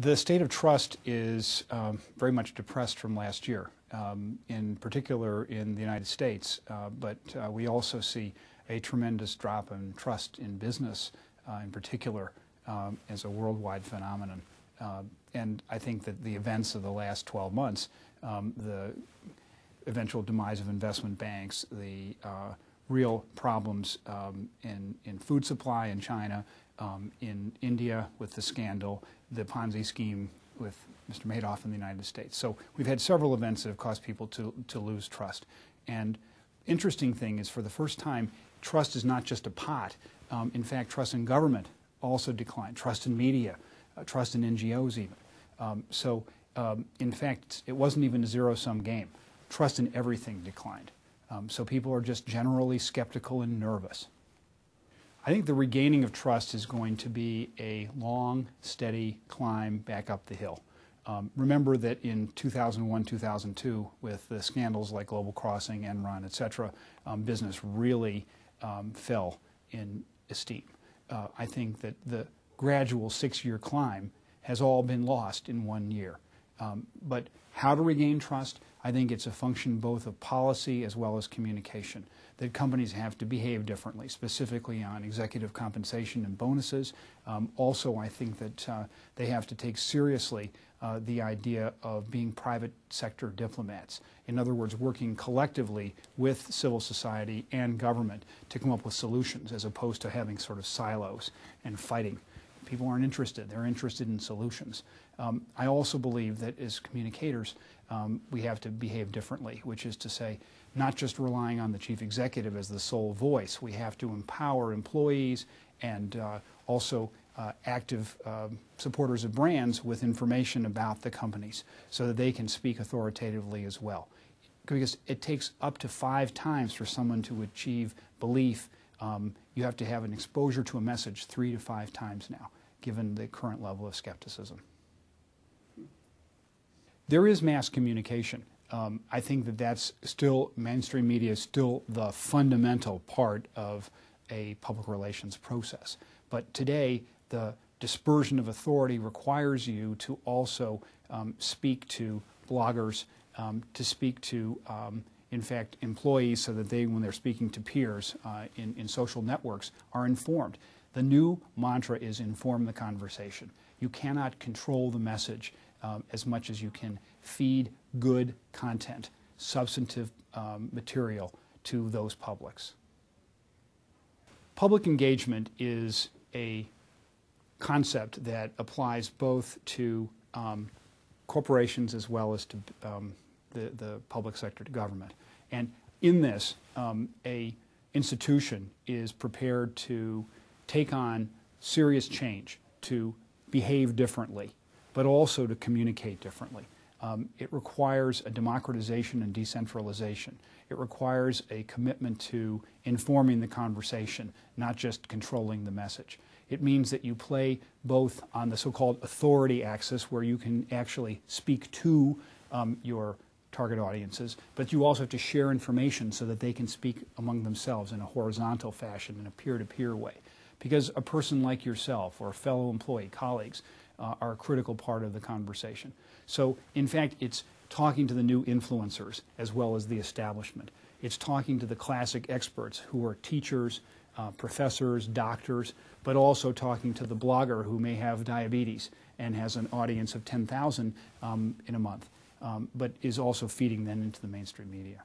The state of trust is um, very much depressed from last year, um, in particular in the United States, uh, but uh, we also see a tremendous drop in trust in business, uh, in particular, um, as a worldwide phenomenon. Uh, and I think that the events of the last 12 months, um, the eventual demise of investment banks, the uh, real problems um, in, in food supply in China, um, in India with the scandal, the Ponzi scheme with Mr. Madoff in the United States. So we've had several events that have caused people to, to lose trust. And interesting thing is for the first time, trust is not just a pot. Um, in fact, trust in government also declined, trust in media, uh, trust in NGOs even. Um, so um, in fact, it wasn't even a zero-sum game. Trust in everything declined. Um, so people are just generally skeptical and nervous. I think the regaining of trust is going to be a long, steady climb back up the hill. Um, remember that in 2001, 2002, with the scandals like Global Crossing, Enron, et cetera, um, business really um, fell in esteem. Uh, I think that the gradual six-year climb has all been lost in one year. Um, but how to regain trust? I think it's a function both of policy as well as communication that companies have to behave differently, specifically on executive compensation and bonuses. Um, also, I think that uh, they have to take seriously uh, the idea of being private sector diplomats. In other words, working collectively with civil society and government to come up with solutions as opposed to having sort of silos and fighting. People aren't interested. They're interested in solutions. Um, I also believe that as communicators, um, we have to behave differently, which is to say, not just relying on the chief executive as the sole voice. We have to empower employees and uh, also uh, active uh, supporters of brands with information about the companies so that they can speak authoritatively as well. Because it takes up to five times for someone to achieve belief. Um, you have to have an exposure to a message three to five times now, given the current level of skepticism. There is mass communication um, I think that that's still, mainstream media is still the fundamental part of a public relations process. But today, the dispersion of authority requires you to also um, speak to bloggers, um, to speak to, um, in fact, employees so that they, when they're speaking to peers uh, in, in social networks, are informed. The new mantra is inform the conversation. You cannot control the message um, as much as you can feed good content, substantive um, material to those publics. Public engagement is a concept that applies both to um, corporations as well as to um, the, the public sector, to government. And in this, um, a institution is prepared to take on serious change, to behave differently, but also to communicate differently. Um, it requires a democratization and decentralization. It requires a commitment to informing the conversation, not just controlling the message. It means that you play both on the so-called authority axis, where you can actually speak to um, your target audiences, but you also have to share information so that they can speak among themselves in a horizontal fashion, in a peer-to-peer -peer way. Because a person like yourself or a fellow employee, colleagues, uh, are a critical part of the conversation. So, in fact, it's talking to the new influencers as well as the establishment. It's talking to the classic experts who are teachers, uh, professors, doctors, but also talking to the blogger who may have diabetes and has an audience of 10,000 um, in a month, um, but is also feeding then into the mainstream media.